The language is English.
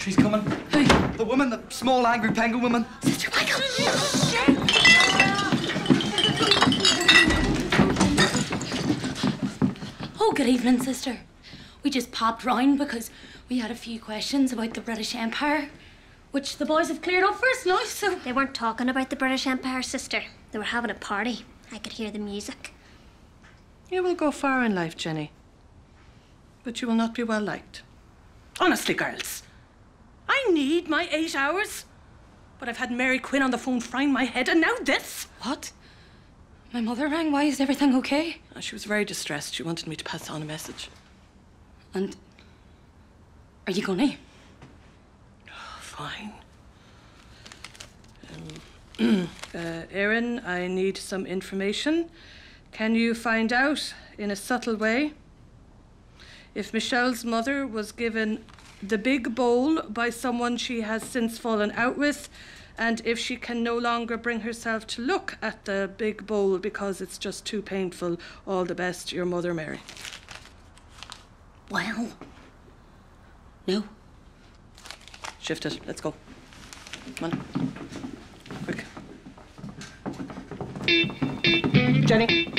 She's coming. Who? The woman, the small angry penguin woman. Sister Michael. Oh, good evening, sister. We just popped round because we had a few questions about the British Empire, which the boys have cleared up for us now, so. They weren't talking about the British Empire, sister. They were having a party. I could hear the music. You will go far in life, Jenny. But you will not be well liked. Honestly, girls, I need my eight hours. But I've had Mary Quinn on the phone frying my head, and now this. What? My mother rang. Why is everything okay? Uh, She was very distressed. She wanted me to pass on a message. And are you gonna? Fine. Um, uh, Erin, I need some information. Can you find out in a subtle way if Michelle's mother was given the big bowl by someone she has since fallen out with, and if she can no longer bring herself to look at the big bowl because it's just too painful? All the best, your mother, Mary. Well, no. Shift it. Let's go. Come on. Quick. Jenny.